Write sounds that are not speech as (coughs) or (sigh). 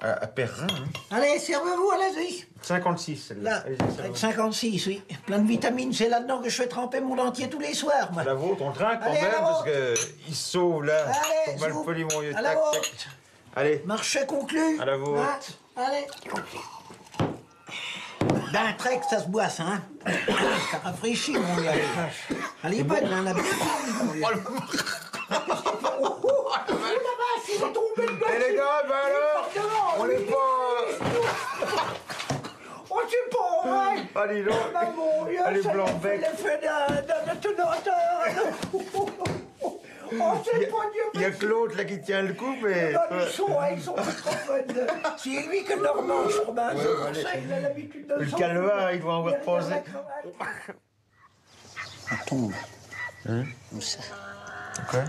à, à Perrin. hein. Allez, servez-vous, allez-y. 56, celle-là. Vôtre. 56, oui. Plein de vitamines, c'est là-dedans que je fais tremper mon dentier tous les soirs, moi. La vôtre, on trinque quand Allez, même, parce vôtre. que il se sauve là. Allez, poli, vous- mon vieux. à la Tac, vôtre. tac. Allez. Marché conclu. À la vôtre. Hein allez. D'un trait que ça se boit, ça, hein. (coughs) Ça rafraîchit, mon gars. Elle est bonne, hein, la bière. Oh, la vache, il est tombé de Et les gars, ben alors On est pas... Oh, c'est pas. Ah, mon Dieu, Allez, blanc fait bec. l'effet d'un d'un détonateur. Oh, c'est pas Dieu Il y a que l'autre là qui tient le coup, mais... Non, ils sont, hein, ils sont microphones. C'est lui que Normand Charbin, c'est pour ça il a l'habitude de Le calva, il doit en reposer. On tombe. Comme ça. Quoi